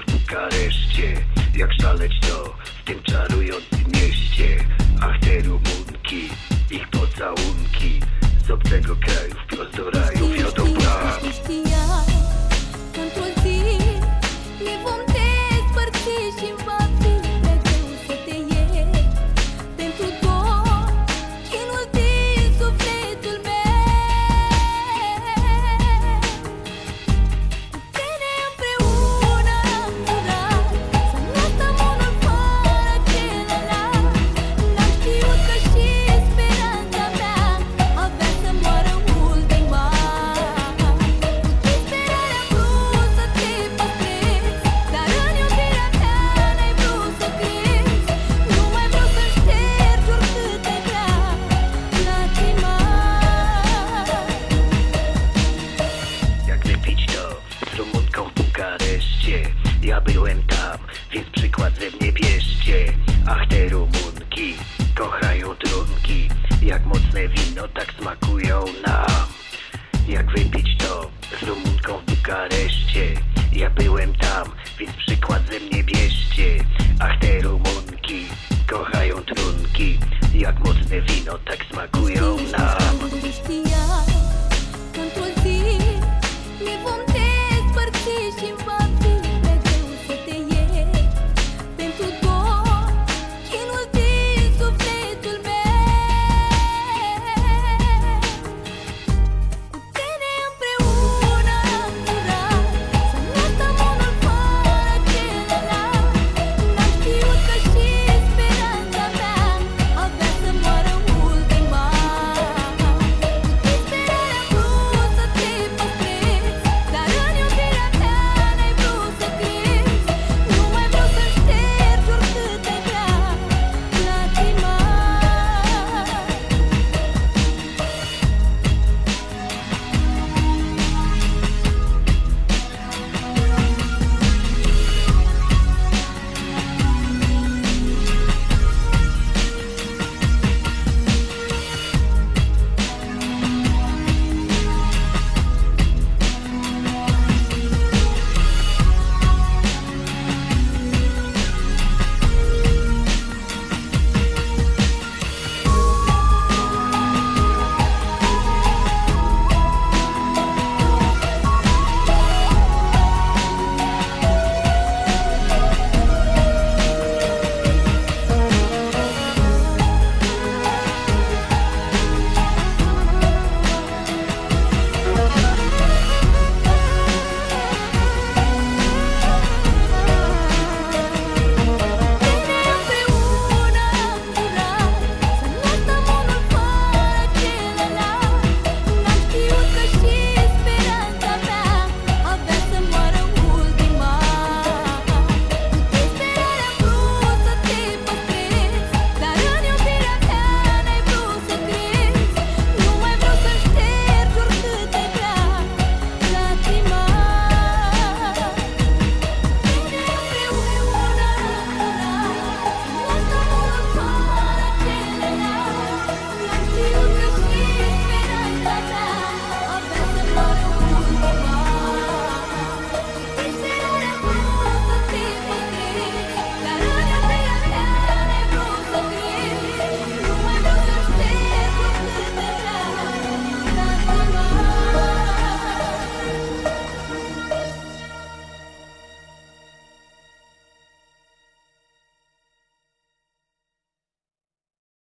W Bukareszcie Jak szaleć to w tym czarującym mieście. Ach te Rumunki, ich pocałunki Z obcego kraju wprost do raju Ja byłem tam, więc przykład ze mnie bierzcie. Ach te Rumunki, kochają trunki. Jak mocne wino, tak smakują nam. Jak wypić to z Rumunką w Bukareszcie? Ja byłem tam, więc przykład ze mnie bierzcie. Ach te Rumunki, kochają trunki. Jak mocne wino, tak